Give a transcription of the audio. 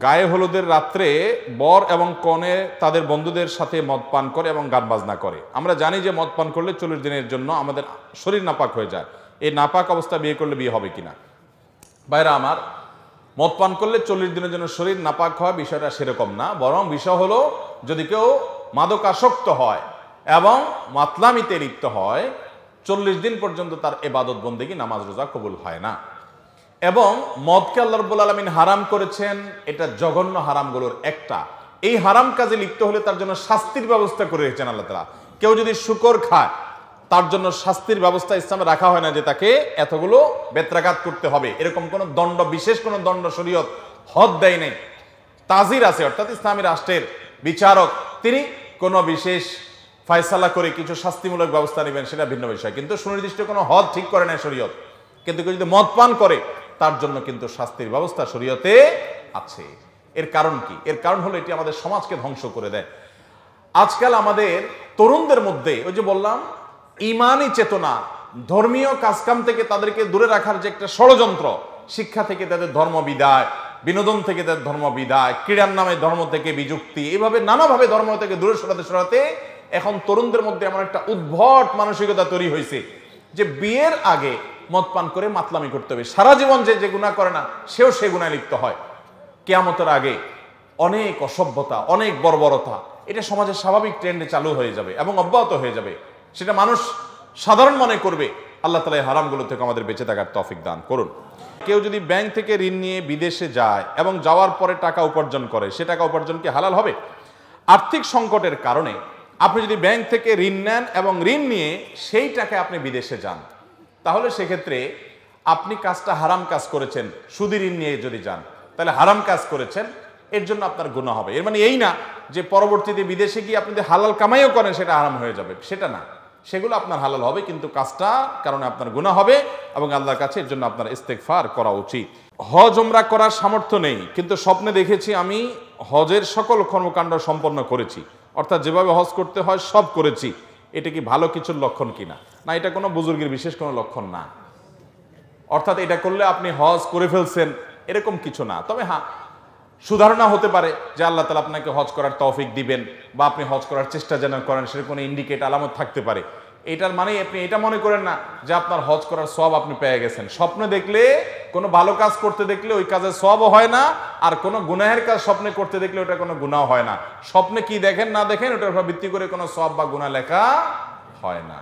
গায়ে হলুদের রাত্রে বর এবং কনে তাদের বন্ধুদের সাথে মদ পান করে এবং গান বাজনা করে। আমরা জানি যে মদ পান করলে চল্লিশ দিনের জন্য আমাদের শরীর নাপাক হয়ে যায়। এই নাপাক অবস্থা বিয়ে করলে বিয়ে হবে কিনা? বাইরা আমার, মদ পান করলে চল্লিশ দিনের জন্য শরীর নাপাক হয় বিষয়টা সেরকম না। বরং বিষয় হলো, যদি কেউ মাদকাসক্ত হয় এবং মাতলামিতে লিপ্ত হয়, চল্লিশ দিন পর্যন্ত তার এবাদত বন্দেগী নামাজ রোজা কবুল হয় না। এবং মদকে আল্লাহ রব্বুল আলমিন হারাম করেছেন, এটা জঘন্য হারামগুলোর একটা। এই হারাম কাজে লিপ্ত হলে তার জন্য শাস্তির ব্যবস্থা করে রেখেছেন আল্লাহ তালা কেউ যদি শুকর খায়, তার জন্য শাস্তির ব্যবস্থা ইসলামে রাখা হয় না যে তাকে এতগুলো বেত্রাঘাত করতে হবে। এরকম কোনো দণ্ড, বিশেষ কোনো দণ্ড শরীয়ত হদ দেয় নেই। তাজির আছে, অর্থাৎ ইসলামী রাষ্ট্রের বিচারক, তিনি কোনো বিশেষ ফয়সালা করে কিছু শাস্তিমূলক ব্যবস্থা নেবেন, সেটা ভিন্ন বিষয়। কিন্তু সুনির্দিষ্ট কোনো হদ ঠিক করে নেয় শরীয়ত। কিন্তু কেউ যদি মদ পান করে তার জন্য কিন্তু শাস্তির ব্যবস্থা শরীয়তে আছে। এর কারণ কি? এর কারণ হলো এটি আমাদের সমাজকে ধ্বংস করে দেয়। আজকাল আমাদের তরুণদের মধ্যে ওই যে বললাম, ইমানই চেতনা, ধর্মীয় কাজকাম থেকে তাদেরকে দূরে রাখার যে একটা ষড়যন্ত্র, শিক্ষা থেকে তাদের ধর্ম বিদায়, বিনোদন থেকে তাদের ধর্ম বিদায়, ক্রীড়ার নামে ধর্ম থেকে বিযুক্তি, এভাবে নানাভাবে ধর্ম থেকে দূরে সরাতে সরাতে এখন তরুণদের মধ্যে এমন একটা উদ্ভট মানসিকতা তৈরি হয়েছে যে বিয়ের আগে মদ পান করে মাতলামি করতে হবে। সারা জীবন যে যে গুণা করে না, সেও সে গুণায় লিপ্ত হয়। কেয়ামতের আগে অনেক অসভ্যতা, অনেক বর্বরতা, এটা সমাজের স্বাভাবিক ট্রেন্ডে চালু হয়ে যাবে এবং অব্যাহত হয়ে যাবে। সেটা মানুষ সাধারণ মনে করবে। আল্লাহ তালা হারামগুলো থেকে আমাদের বেঁচে থাকার তফিক দান করুন। কেউ যদি ব্যাংক থেকে ঋণ নিয়ে বিদেশে যায় এবং যাওয়ার পরে টাকা উপার্জন করে, সে টাকা উপার্জন কি হালাল হবে? আর্থিক সংকটের কারণে আপনি যদি ব্যাংক থেকে ঋণ নেন এবং ঋণ নিয়ে সেই টাকায় আপনি বিদেশে যান তাহলে সেক্ষেত্রে আপনি কাজটা হারাম কাজ করেছেন, সুদি ঋণ নিয়ে যদি যান, তাহলে হারাম কাজ করেছেন, এর জন্য আপনার গুণা হবে। এর মানে এই না যে পরবর্তীতে বিদেশে গিয়ে আপনি যে হালাল কামাইও করেন, সেটা হারাম হয়ে যাবে। সেটা না। সেগুলো আপনার হালাল হবে, কিন্তু কাজটা কারণে আপনার গুণা হবে এবং আল্লাহর কাছে এর জন্য আপনার ইস্তেকফার করা উচিত। হজ ওমরা করার সামর্থ্য নেই, কিন্তু স্বপ্নে দেখেছি আমি হজের সকল কর্মকাণ্ড সম্পন্ন করেছি। অর্থাৎ যেভাবে হজ করতে হয় সব করেছি। এটা কি ভালো কিছুর লক্ষণ কিনা? না, এটা কোনো বুজুর্গের বিশেষ কোনো লক্ষণ না। অর্থাৎ এটা করলে আপনি হজ করে ফেলছেন, এরকম কিছু না। তবে হ্যাঁ সুধারণা হতে পারে যে আল্লাহ তালা আপনাকে হজ করার তৌফিক দিবেন বা আপনি হজ করার চেষ্টা যেন করেন, সেরকম ইন্ডিকেট আলামত থাকতে পারে। এটার মানে আপনি এটা মনে করেন না যে আপনার হজ করার সব আপনি পেয়ে গেছেন। স্বপ্ন দেখলে, কোনো ভালো কাজ করতে দেখলে ওই কাজের সবও হয় না, আর কোনো গুনাহের কাজ স্বপ্নে করতে দেখলে ওটা কোনো গুণাও হয় না। স্বপ্নে কি দেখেন না দেখেন, ওটার উপর ভিত্তি করে কোনো সব বা গুণা লেখা হয় না।